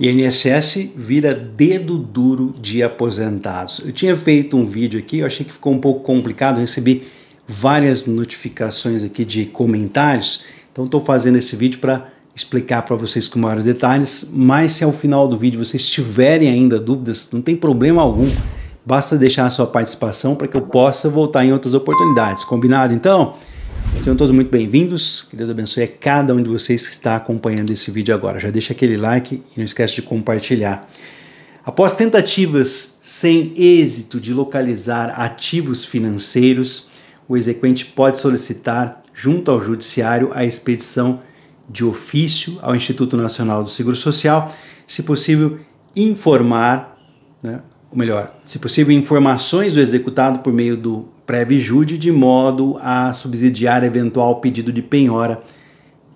INSS vira dedo duro de aposentados. Eu tinha feito um vídeo aqui, eu achei que ficou um pouco complicado, recebi várias notificações aqui de comentários, então estou fazendo esse vídeo para explicar para vocês com maiores detalhes, mas se ao final do vídeo vocês tiverem ainda dúvidas, não tem problema algum, basta deixar a sua participação para que eu possa voltar em outras oportunidades, combinado então? Sejam todos muito bem-vindos. Que Deus abençoe a cada um de vocês que está acompanhando esse vídeo agora. Já deixa aquele like e não esquece de compartilhar. Após tentativas sem êxito de localizar ativos financeiros, o exequente pode solicitar, junto ao Judiciário, a expedição de ofício ao Instituto Nacional do Seguro Social, se possível, informar, né, ou melhor, se possível, informações do executado por meio do Previjude de modo a subsidiar eventual pedido de penhora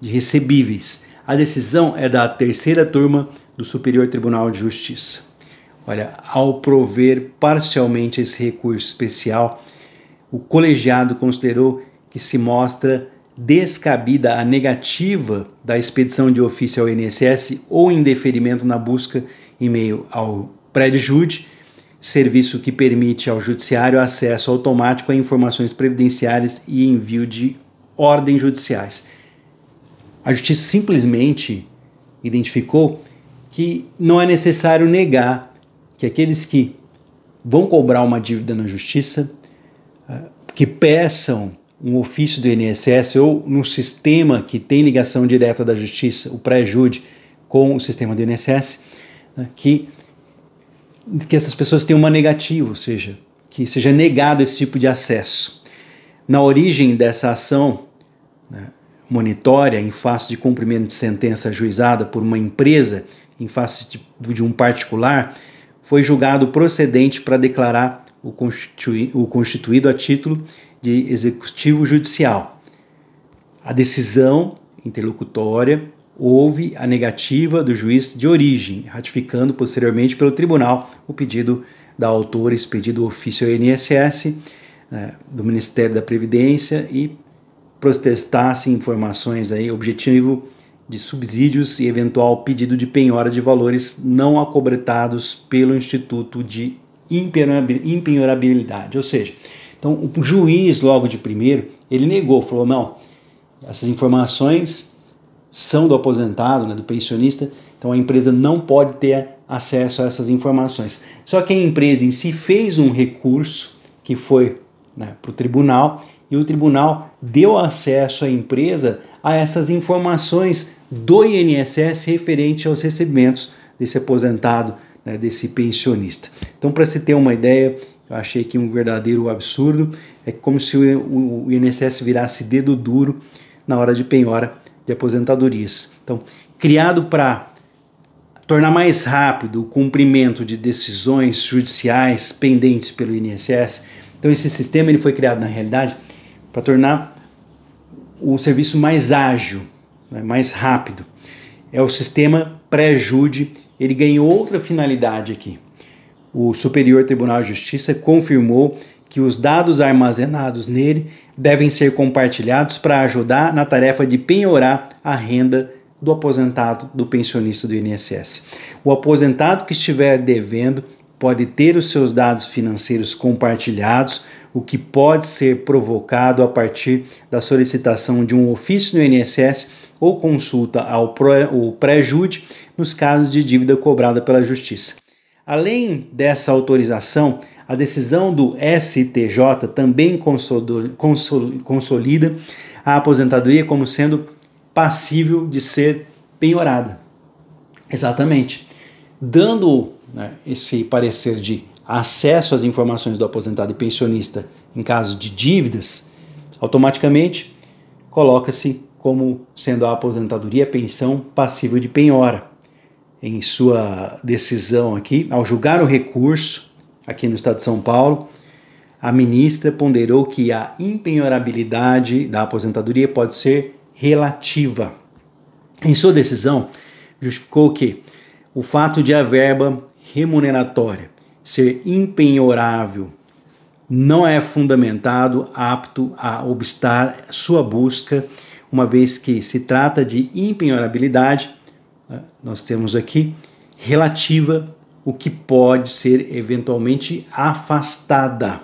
de recebíveis. A decisão é da terceira turma do Superior Tribunal de Justiça. Olha, ao prover parcialmente esse recurso especial, o colegiado considerou que se mostra descabida a negativa da expedição de ofício ao INSS ou indeferimento na busca em meio ao pré-jude serviço que permite ao judiciário acesso automático a informações previdenciárias e envio de ordens judiciais. A justiça simplesmente identificou que não é necessário negar que aqueles que vão cobrar uma dívida na justiça, ah, que peçam um ofício do INSS ou no sistema que tem ligação direta da justiça, o pré-jude, com o sistema do INSS, né, que que essas pessoas tenham uma negativa, ou seja, que seja negado esse tipo de acesso. Na origem dessa ação né, monitória em face de cumprimento de sentença ajuizada por uma empresa em face de, de um particular, foi julgado procedente para declarar o, o constituído a título de executivo judicial. A decisão interlocutória houve a negativa do juiz de origem, ratificando posteriormente pelo tribunal o pedido da autora expedido ofício ao INSS, né, do Ministério da Previdência e protestasse informações aí, objetivo de subsídios e eventual pedido de penhora de valores não acobretados pelo Instituto de Impenhorabilidade. Ou seja, então o juiz, logo de primeiro, ele negou, falou: não, essas informações são do aposentado, né, do pensionista, então a empresa não pode ter acesso a essas informações. Só que a empresa em si fez um recurso que foi né, para o tribunal e o tribunal deu acesso à empresa a essas informações do INSS referente aos recebimentos desse aposentado, né, desse pensionista. Então, para se ter uma ideia, eu achei que um verdadeiro absurdo é como se o, INSS virasse dedo duro na hora de penhora de aposentadorias. Então, criado para tornar mais rápido o cumprimento de decisões judiciais pendentes pelo INSS. Então, esse sistema ele foi criado na realidade para tornar o serviço mais ágil, né, mais rápido. É o sistema pré-jude. Ele ganhou outra finalidade aqui. O Superior Tribunal de Justiça confirmou que os dados armazenados nele devem ser compartilhados para ajudar na tarefa de penhorar a renda do aposentado, do pensionista do INSS. O aposentado que estiver devendo pode ter os seus dados financeiros compartilhados, o que pode ser provocado a partir da solicitação de um ofício no INSS ou consulta ao pré-jude nos casos de dívida cobrada pela Justiça. Além dessa autorização, a decisão do STJ também consolida a aposentadoria como sendo passível de ser penhorada. Exatamente. Dando né, esse parecer de acesso às informações do aposentado e pensionista em caso de dívidas, automaticamente coloca-se como sendo a aposentadoria pensão passível de penhora. Em sua decisão aqui, ao julgar o recurso aqui no estado de São Paulo, a ministra ponderou que a impenhorabilidade da aposentadoria pode ser relativa. Em sua decisão, justificou que o fato de a verba remuneratória ser impenhorável não é fundamentado apto a obstar sua busca, uma vez que se trata de impenhorabilidade, né, nós temos aqui relativa, o que pode ser eventualmente afastada.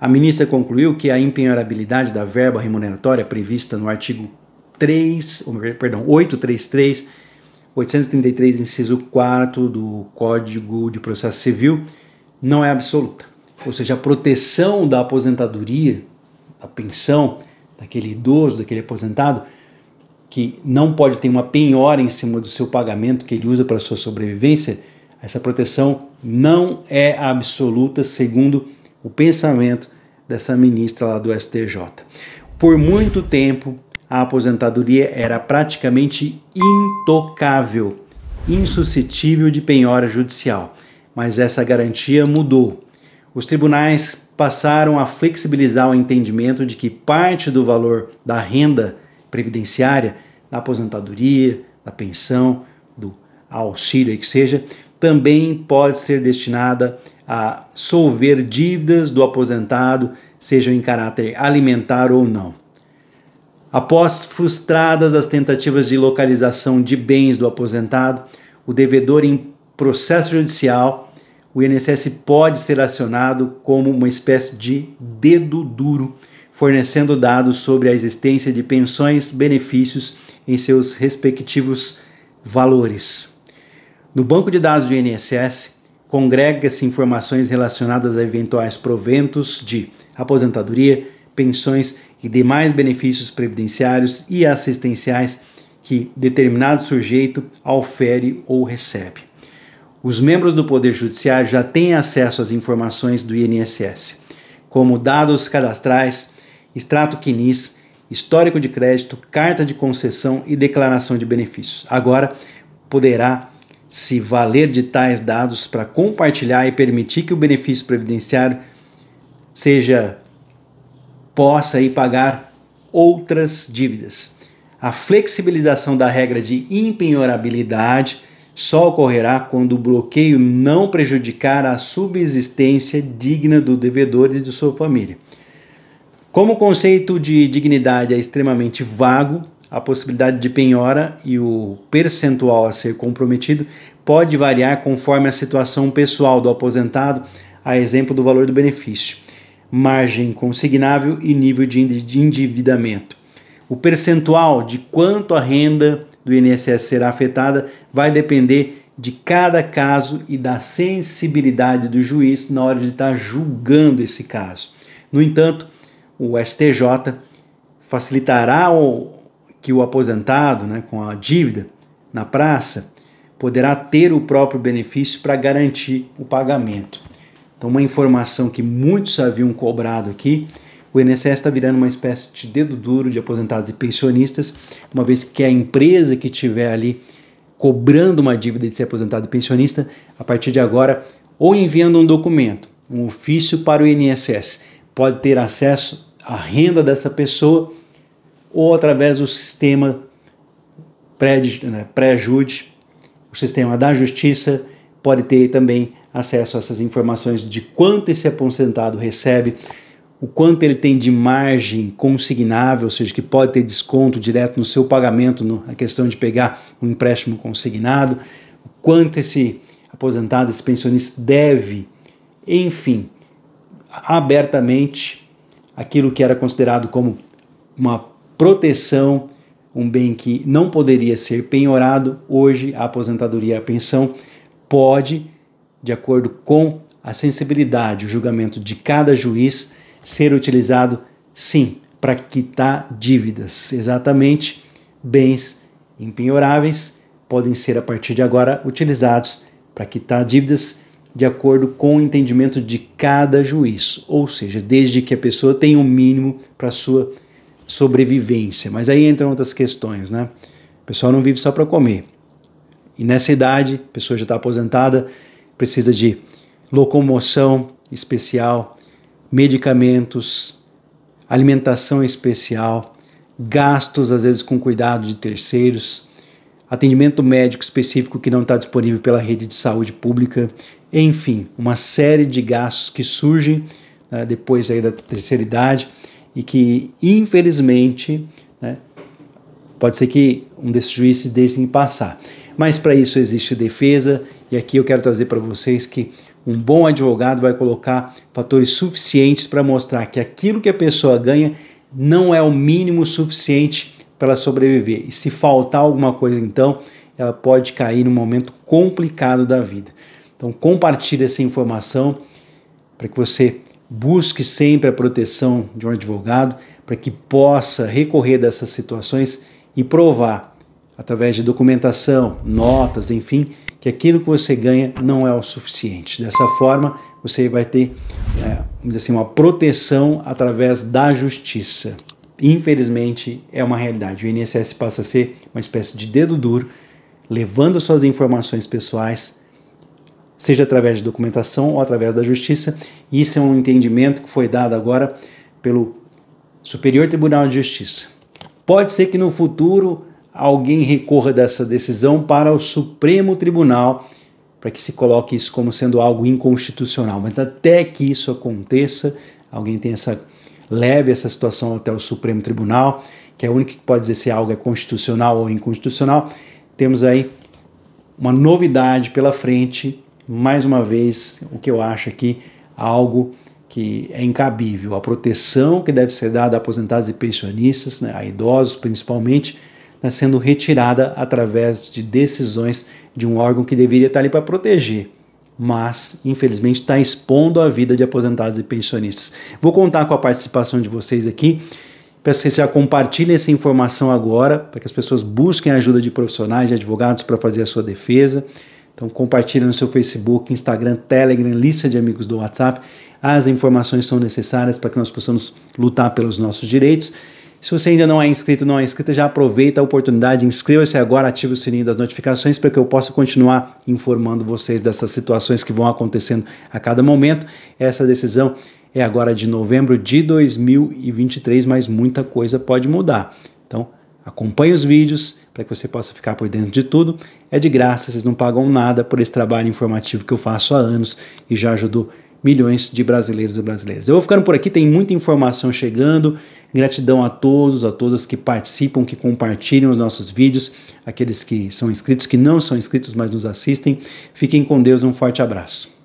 A ministra concluiu que a empenhorabilidade da verba remuneratória prevista no artigo 3, perdão, 833, 833, inciso 4 do Código de Processo Civil não é absoluta. Ou seja, a proteção da aposentadoria, da pensão daquele idoso, daquele aposentado, que não pode ter uma penhora em cima do seu pagamento que ele usa para sua sobrevivência, essa proteção não é absoluta segundo o pensamento dessa ministra lá do STJ. Por muito tempo, a aposentadoria era praticamente intocável, insuscetível de penhora judicial, mas essa garantia mudou. Os tribunais passaram a flexibilizar o entendimento de que parte do valor da renda previdenciária, da aposentadoria, da pensão, do auxílio, que seja, também pode ser destinada a solver dívidas do aposentado, sejam em caráter alimentar ou não. Após frustradas as tentativas de localização de bens do aposentado, o devedor em processo judicial, o INSS pode ser acionado como uma espécie de dedo duro, fornecendo dados sobre a existência de pensões, benefícios em seus respectivos valores. No banco de dados do INSS, congrega-se informações relacionadas a eventuais proventos de aposentadoria, pensões e demais benefícios previdenciários e assistenciais que determinado sujeito aufere ou recebe. Os membros do Poder Judiciário já têm acesso às informações do INSS, como dados cadastrais, extrato quinis, histórico de crédito, carta de concessão e declaração de benefícios. Agora poderá se valer de tais dados para compartilhar e permitir que o benefício previdenciário seja possa aí pagar outras dívidas. A flexibilização da regra de impenhorabilidade só ocorrerá quando o bloqueio não prejudicar a subsistência digna do devedor e de sua família. Como o conceito de dignidade é extremamente vago, a possibilidade de penhora e o percentual a ser comprometido pode variar conforme a situação pessoal do aposentado, a exemplo do valor do benefício, margem consignável e nível de endividamento. O percentual de quanto a renda do INSS será afetada vai depender de cada caso e da sensibilidade do juiz na hora de estar julgando esse caso. No entanto, o STJ facilitará o, que o aposentado, né, com a dívida na praça, poderá ter o próprio benefício para garantir o pagamento. Então, uma informação que muitos haviam cobrado aqui, o INSS está virando uma espécie de dedo duro de aposentados e pensionistas, uma vez que a empresa que tiver ali cobrando uma dívida de ser aposentado e pensionista, a partir de agora, ou enviando um documento, um ofício para o INSS, pode ter acesso à renda dessa pessoa ou através do sistema né, pré-ajude, o sistema da justiça pode ter também acesso a essas informações de quanto esse aposentado recebe, o quanto ele tem de margem consignável, ou seja, que pode ter desconto direto no seu pagamento, na questão de pegar um empréstimo consignado, o quanto esse aposentado, esse pensionista deve, enfim, abertamente aquilo que era considerado como uma proteção, um bem que não poderia ser penhorado, hoje a aposentadoria e a pensão pode, de acordo com a sensibilidade, o julgamento de cada juiz, ser utilizado sim para quitar dívidas. Exatamente, bens impenhoráveis podem ser a partir de agora utilizados para quitar dívidas de acordo com o entendimento de cada juiz, ou seja, desde que a pessoa tenha um mínimo para sua sobrevivência. Mas aí entram outras questões, né? O pessoal não vive só para comer. E nessa idade, a pessoa já está aposentada, precisa de locomoção especial, medicamentos, alimentação especial, gastos às vezes com cuidado de terceiros, atendimento médico específico que não está disponível pela rede de saúde pública, enfim, uma série de gastos que surgem né, depois aí da terceira idade e que, infelizmente, né, pode ser que um desses juízes deixem passar. Mas para isso existe defesa, e aqui eu quero trazer para vocês que um bom advogado vai colocar fatores suficientes para mostrar que aquilo que a pessoa ganha não é o mínimo suficiente para ela sobreviver. E se faltar alguma coisa, então, ela pode cair num momento complicado da vida. Então, compartilhe essa informação para que você busque sempre a proteção de um advogado, para que possa recorrer dessas situações e provar, através de documentação, notas, enfim, que aquilo que você ganha não é o suficiente. Dessa forma, você vai ter é, assim, uma proteção através da justiça. Infelizmente, é uma realidade. O INSS passa a ser uma espécie de dedo duro, levando suas informações pessoais seja através de documentação ou através da justiça. Isso é um entendimento que foi dado agora pelo Superior Tribunal de Justiça. Pode ser que no futuro alguém recorra dessa decisão para o Supremo Tribunal para que se coloque isso como sendo algo inconstitucional. Mas até que isso aconteça, alguém tem essa leve essa situação até o Supremo Tribunal, que é o único que pode dizer se algo é constitucional ou inconstitucional. Temos aí uma novidade pela frente mais uma vez, o que eu acho aqui, algo que é incabível. A proteção que deve ser dada a aposentados e pensionistas, né, a idosos principalmente, está sendo retirada através de decisões de um órgão que deveria estar ali para proteger, mas infelizmente está expondo a vida de aposentados e pensionistas. Vou contar com a participação de vocês aqui. Peço que vocês já compartilhem essa informação agora, para que as pessoas busquem a ajuda de profissionais, de advogados para fazer a sua defesa. Então compartilhe no seu Facebook, Instagram, Telegram, lista de amigos do WhatsApp. As informações são necessárias para que nós possamos lutar pelos nossos direitos. Se você ainda não é inscrito, não é inscrita, já aproveita a oportunidade, inscreva-se agora, ative o sininho das notificações para que eu possa continuar informando vocês dessas situações que vão acontecendo a cada momento. Essa decisão é agora de novembro de 2023, mas muita coisa pode mudar. Então, Acompanhe os vídeos para que você possa ficar por dentro de tudo. É de graça, vocês não pagam nada por esse trabalho informativo que eu faço há anos e já ajudou milhões de brasileiros e brasileiras. Eu vou ficando por aqui, tem muita informação chegando. Gratidão a todos, a todas que participam, que compartilham os nossos vídeos, aqueles que são inscritos, que não são inscritos, mas nos assistem. Fiquem com Deus, um forte abraço.